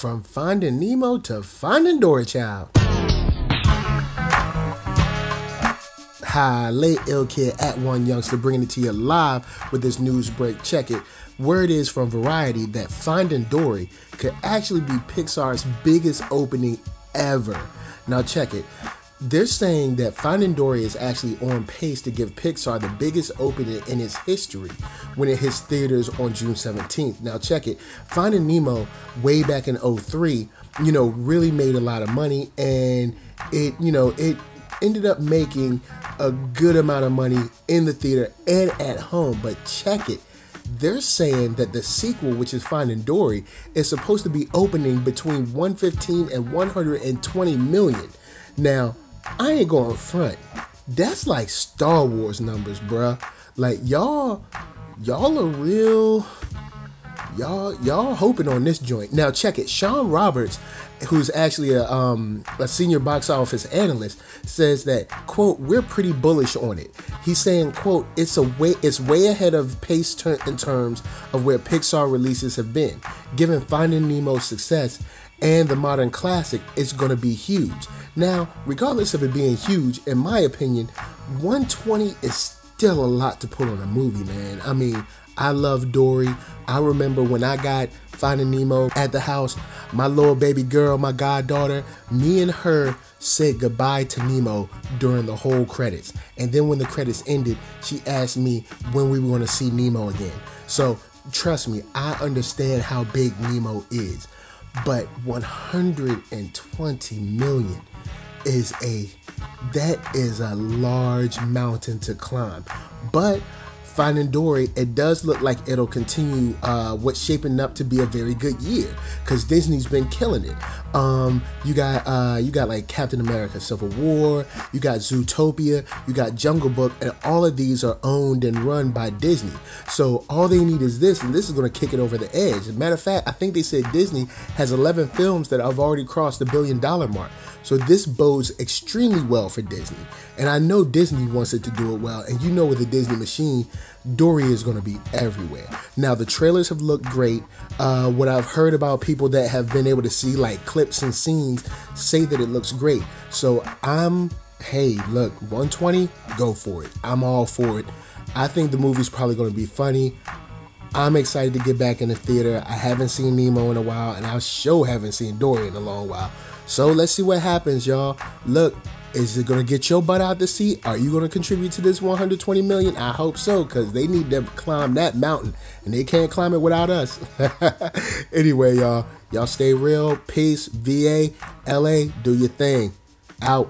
From Finding Nemo to Finding Dory Child. Hi, Le Ill Kid at OneYoungsta bringing it to you live with this news break. Check it. Word is from Variety that Finding Dory could actually be Pixar's biggest opening ever. Now check it. They're saying that Finding Dory is actually on pace to give Pixar the biggest opening in its history when it hits theaters on June 17th. Now, check it. Finding Nemo, way back in 03, you know, really made a lot of money and it, you know, it ended up making a good amount of money in the theater and at home. But check it. They're saying that the sequel, which is Finding Dory, is supposed to be opening between 115 and 120 million. Now, I ain't going front. That's like Star Wars numbers, bruh. Like y'all, y'all are real. Y'all, y'all hoping on this joint. Now check it. Sean Roberts, who's actually a um, a senior box office analyst, says that quote We're pretty bullish on it. He's saying quote It's a way it's way ahead of pace ter- in terms of where Pixar releases have been. Given Finding Nemo's success and the modern classic, it's going to be huge. Now, regardless of it being huge, in my opinion, 120 is still a lot to put on a movie, man. I mean, I love Dory. I remember when I got Finding Nemo at the house, my little baby girl, my goddaughter, me and her said goodbye to Nemo during the whole credits. And then when the credits ended, she asked me when we were going to see Nemo again. So trust me, I understand how big Nemo is. But 120 million is a that is a large mountain to climb. But Finding Dory, it does look like it'll continue uh, what's shaping up to be a very good year because Disney's been killing it. Um, you got uh, you got like Captain America: Civil War, you got Zootopia, you got Jungle Book, and all of these are owned and run by Disney. So all they need is this, and this is going to kick it over the edge. As a matter of fact, I think they said Disney has 11 films that have already crossed the billion dollar mark. So this bodes extremely well for Disney. And I know Disney wants it to do it well. And you know with the Disney machine, Dory is going to be everywhere. Now the trailers have looked great. Uh, what I've heard about people that have been able to see like clips and scenes say that it looks great. So I'm, hey, look, 120, go for it. I'm all for it. I think the movie's probably going to be funny. I'm excited to get back in the theater. I haven't seen Nemo in a while, and I sure haven't seen Dory in a long while. So let's see what happens, y'all. Look, is it gonna get your butt out the seat? Are you gonna contribute to this 120 million? I hope so, because they need to climb that mountain, and they can't climb it without us. anyway, y'all, y'all stay real. Peace. VA, LA, do your thing. Out.